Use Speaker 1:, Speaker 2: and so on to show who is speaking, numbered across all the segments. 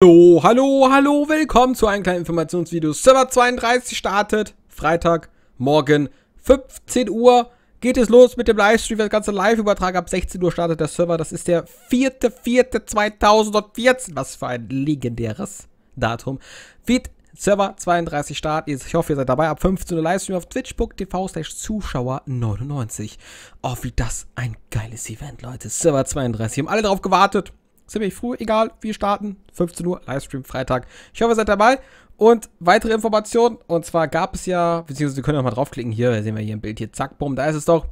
Speaker 1: Hallo, hallo, hallo, willkommen zu einem kleinen Informationsvideo. Server 32 startet, Freitag, morgen, 15 Uhr geht es los mit dem Livestream. Das ganze Live-Übertrag ab 16 Uhr startet der Server. Das ist der 4.4.2014. Was für ein legendäres Datum. Wird Server 32 starten. Ich hoffe, ihr seid dabei. Ab 15 Uhr Livestream auf twitch.tv slash Zuschauer 99. Oh, wie das ein geiles Event, Leute. Server 32. Haben alle drauf gewartet ziemlich früh, egal, wir starten. 15 Uhr, Livestream, Freitag. Ich hoffe, ihr seid dabei. Und weitere Informationen, und zwar gab es ja, beziehungsweise Sie können auch mal draufklicken, hier, sehen wir hier im Bild, hier, zack, bumm, da ist es doch.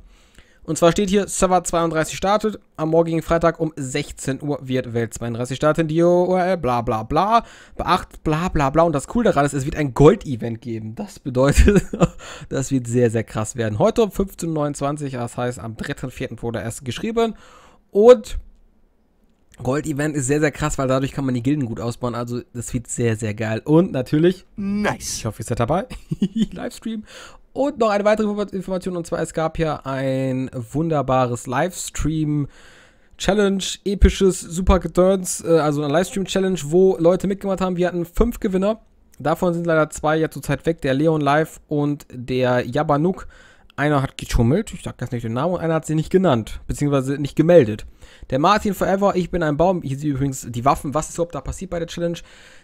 Speaker 1: Und zwar steht hier, Server 32 startet, am morgigen Freitag um 16 Uhr wird Welt 32 starten, die URL, bla bla bla, beacht, bla bla bla. Und das Coole daran ist, es wird ein Gold-Event geben. Das bedeutet, das wird sehr, sehr krass werden. Heute um 15.29 Uhr, das heißt am 3.4. wurde erst geschrieben. Und Gold-Event ist sehr, sehr krass, weil dadurch kann man die Gilden gut ausbauen. Also, das wird sehr, sehr geil. Und natürlich, nice. Ich hoffe, ihr seid dabei. Livestream. Und noch eine weitere Information, und zwar, es gab ja ein wunderbares Livestream. Challenge, episches Super Gedöns, äh, also eine Livestream-Challenge, wo Leute mitgemacht haben. Wir hatten fünf Gewinner. Davon sind leider zwei ja zurzeit weg, der Leon Live und der Yabanuk. Einer hat geschummelt, ich sag jetzt nicht den Namen, und einer hat sie nicht genannt, beziehungsweise nicht gemeldet. Der Martin Forever, ich bin ein Baum. Hier sieht übrigens die Waffen, was ist überhaupt da passiert bei der Challenge.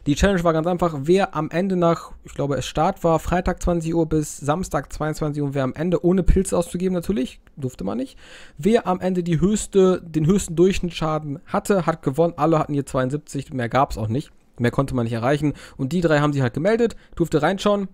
Speaker 1: Die Challenge war ganz einfach, wer am Ende nach, ich glaube es Start war Freitag 20 Uhr bis Samstag 22 Uhr, wer am Ende ohne Pilze auszugeben natürlich, durfte man nicht. Wer am Ende die höchste, den höchsten Durchschnittsschaden hatte, hat gewonnen. Alle hatten hier 72, mehr gab es auch nicht. Mehr konnte man nicht erreichen. Und die drei haben sich halt gemeldet, durfte reinschauen.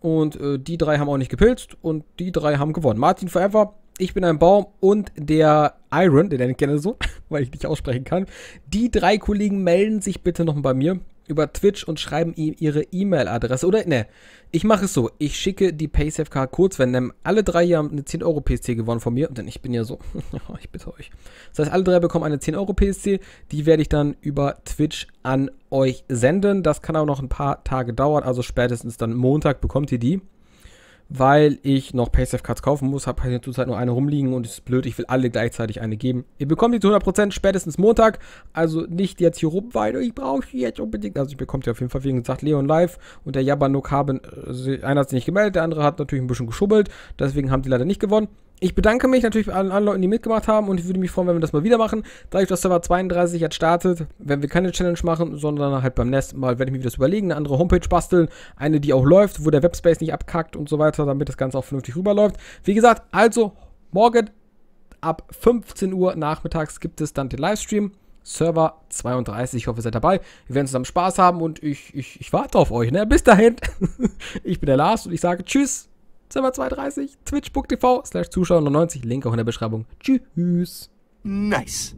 Speaker 1: Und äh, die drei haben auch nicht gepilzt und die drei haben gewonnen. Martin Forever, ich bin ein Baum und der Iron, den ich kenne so, weil ich nicht aussprechen kann. Die drei Kollegen melden sich bitte noch bei mir über Twitch und schreiben ihm ihre E-Mail-Adresse. Oder, ne, ich mache es so. Ich schicke die PaySafe-Card kurz, wenn denn alle drei hier haben eine 10 Euro PSC gewonnen von mir. Denn ich bin ja so, ich bitte euch. Das heißt, alle drei bekommen eine 10 Euro PSC. Die werde ich dann über Twitch an euch senden. Das kann auch noch ein paar Tage dauern. Also spätestens dann Montag bekommt ihr die weil ich noch Paysafe-Cards kaufen muss. Habe halt zurzeit nur eine rumliegen und es ist blöd, ich will alle gleichzeitig eine geben. Ihr bekommt die zu 100% spätestens Montag, also nicht jetzt hier rumweinen, ich brauche die jetzt unbedingt. Also ich bekommt die auf jeden Fall, wie gesagt, Leon live und der Jabanuk haben, äh, einer hat sich nicht gemeldet, der andere hat natürlich ein bisschen geschubbelt, deswegen haben die leider nicht gewonnen. Ich bedanke mich natürlich bei allen, Leuten, die mitgemacht haben und ich würde mich freuen, wenn wir das mal wieder machen. Dadurch, dass Server 32 jetzt startet, wenn wir keine Challenge machen, sondern halt beim nächsten Mal werde ich mir das überlegen, eine andere Homepage basteln, eine, die auch läuft, wo der Webspace nicht abkackt und so weiter, damit das Ganze auch vernünftig rüberläuft. Wie gesagt, also morgen ab 15 Uhr nachmittags gibt es dann den Livestream. Server 32. Ich hoffe, ihr seid dabei. Wir werden zusammen Spaß haben und ich, ich, ich warte auf euch. Ne? Bis dahin. ich bin der Lars und ich sage Tschüss. Server 230, twitch.tv slash Zuschauer 90, Link auch in der Beschreibung. Tschüss.
Speaker 2: Nice.